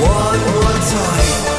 One more time.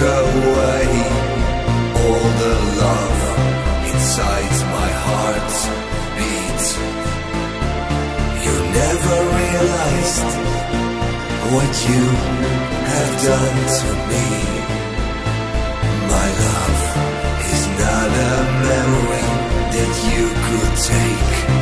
Away all the love inside my heart beat. You never realized what you have done to me. My love is not a memory that you could take